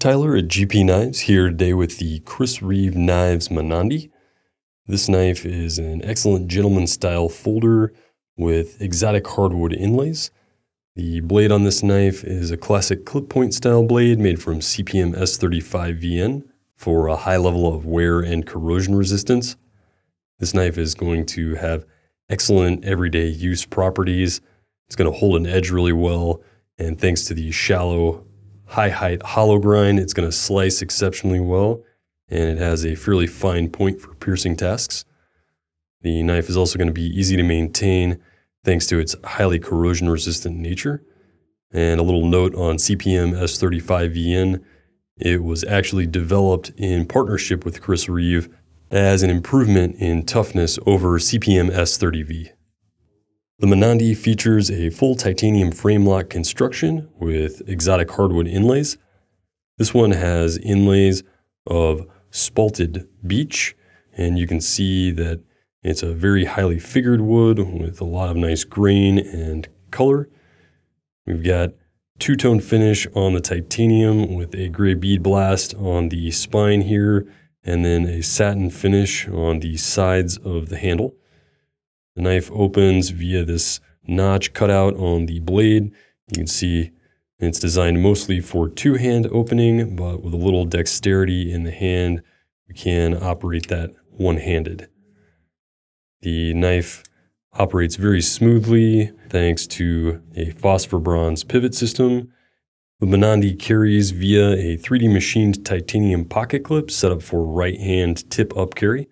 Tyler at GP Knives here today with the Chris Reeve Knives Mnandi. This knife is an excellent gentleman style folder with exotic hardwood inlays. The blade on this knife is a classic clip point style blade made from CPM S35VN for a high level of wear and corrosion resistance. This knife is going to have excellent everyday use properties. It's going to hold an edge really well, and thanks to the shallow, high height hollow grind, it's going to slice exceptionally well, and it has a fairly fine point for piercing tasks. The knife is also going to be easy to maintain thanks to its highly corrosion resistant nature. And a little note on CPM S35VN, it was actually developed in partnership with Chris Reeve as an improvement in toughness over CPM S30V. The Mnandi features a full titanium frame lock construction with exotic hardwood inlays. This one has inlays of spalted beech, and you can see that it's a very highly figured wood with a lot of nice grain and color. We've got two-tone finish on the titanium with a gray bead blast on the spine here and then a satin finish on the sides of the handle. The knife opens via this notch cutout on the blade. You can see it's designed mostly for two-hand opening, but with a little dexterity in the hand, you can operate that one-handed. The knife operates very smoothly thanks to a phosphor bronze pivot system the Mnandi carries via a 3D machined titanium pocket clip set up for right hand tip up carry,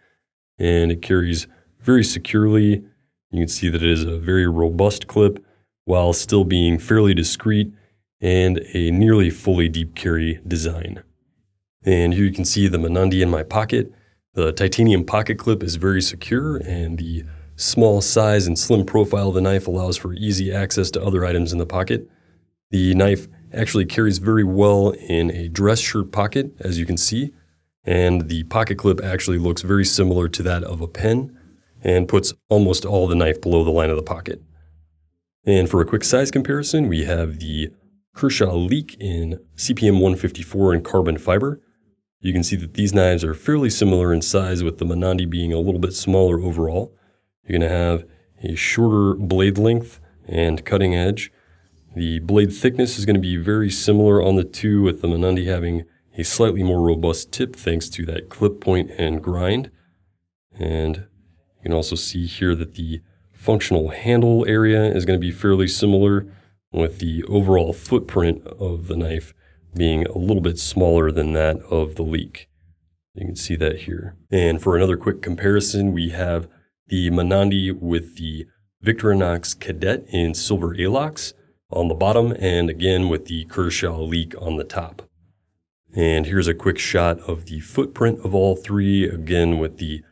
and it carries very securely. You can see that it is a very robust clip while still being fairly discreet and a nearly fully deep carry design. And here you can see the Mnandi in my pocket. The titanium pocket clip is very secure and the small size and slim profile of the knife allows for easy access to other items in the pocket. The knife actually carries very well in a dress shirt pocket, as you can see. And the pocket clip actually looks very similar to that of a pen and puts almost all the knife below the line of the pocket. And for a quick size comparison, we have the Kershaw Leek in CPM 154 in carbon fiber. You can see that these knives are fairly similar in size with the Mnandi being a little bit smaller overall. You're going to have a shorter blade length and cutting edge, the blade thickness is going to be very similar on the two, with the Mnandi having a slightly more robust tip thanks to that clip point and grind. And you can also see here that the functional handle area is going to be fairly similar with the overall footprint of the knife being a little bit smaller than that of the leek. You can see that here. And for another quick comparison, we have the Mnandi with the Victorinox Cadet in silver Alox on the bottom and again with the Kershaw leek on the top. And here's a quick shot of the footprint of all three, again with the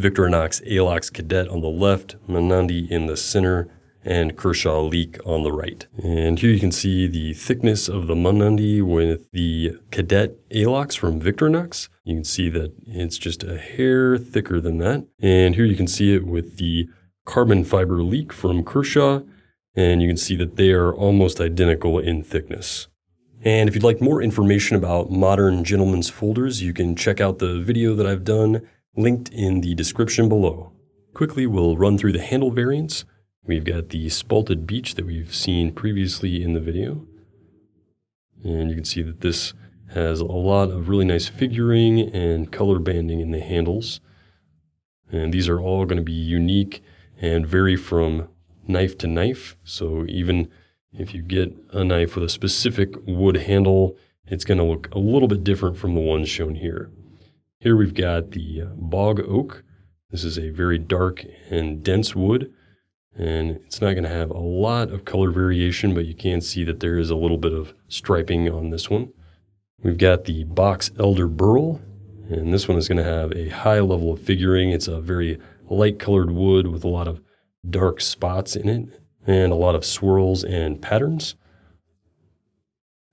Victorinox Alox Cadet on the left, Mnandi in the center, and Kershaw Leek on the right. And here you can see the thickness of the Mnandi with the Cadet Alox from Victorinox. You can see that it's just a hair thicker than that. And here you can see it with the carbon fiber leek from Kershaw and you can see that they are almost identical in thickness. And if you'd like more information about modern gentlemen's folders, you can check out the video that I've done linked in the description below. Quickly, we'll run through the handle variants. We've got the spalted beech that we've seen previously in the video. And you can see that this has a lot of really nice figuring and color banding in the handles. And these are all going to be unique and vary from knife to knife. So even if you get a knife with a specific wood handle, it's going to look a little bit different from the ones shown here. Here we've got the bog oak. This is a very dark and dense wood, and it's not going to have a lot of color variation, but you can see that there is a little bit of striping on this one. We've got the box elder burl, and this one is going to have a high level of figuring. It's a very light colored wood with a lot of dark spots in it and a lot of swirls and patterns.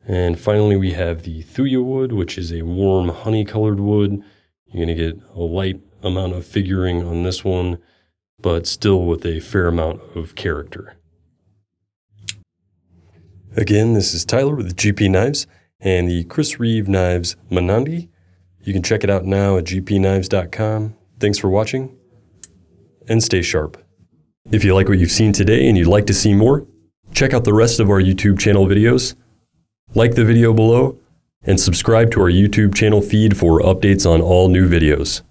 And finally, we have the Thuya wood, which is a warm honey colored wood. You're going to get a light amount of figuring on this one, but still with a fair amount of character. Again, this is Tyler with GP Knives. and the Chris Reeve Knives Mnandi. You can check it out now at gpknives.com. Thanks for watching and stay sharp. If you like what you've seen today and you'd like to see more, check out the rest of our YouTube channel videos, like the video below, and subscribe to our YouTube channel feed for updates on all new videos.